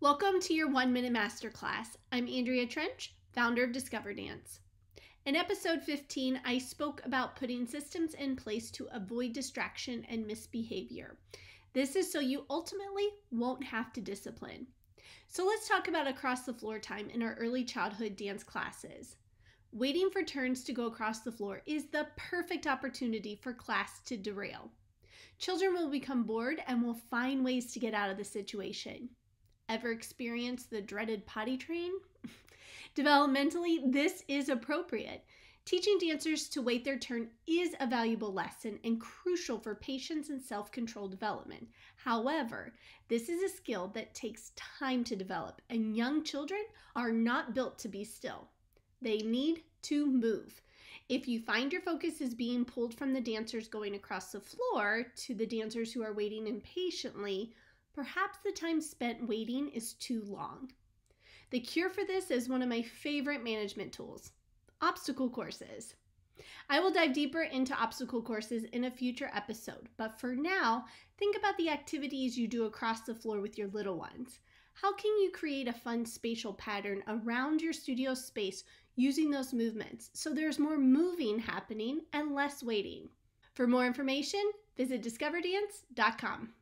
Welcome to your one minute masterclass. I'm Andrea Trench, founder of Discover Dance. In episode 15, I spoke about putting systems in place to avoid distraction and misbehavior. This is so you ultimately won't have to discipline. So let's talk about across the floor time in our early childhood dance classes. Waiting for turns to go across the floor is the perfect opportunity for class to derail. Children will become bored and will find ways to get out of the situation. Ever experienced the dreaded potty train? Developmentally, this is appropriate. Teaching dancers to wait their turn is a valuable lesson and crucial for patience and self control development. However, this is a skill that takes time to develop, and young children are not built to be still. They need to move. If you find your focus is being pulled from the dancers going across the floor to the dancers who are waiting impatiently, perhaps the time spent waiting is too long. The cure for this is one of my favorite management tools obstacle courses. I will dive deeper into obstacle courses in a future episode, but for now, think about the activities you do across the floor with your little ones. How can you create a fun spatial pattern around your studio space using those movements so there's more moving happening and less waiting? For more information, visit discoverdance.com.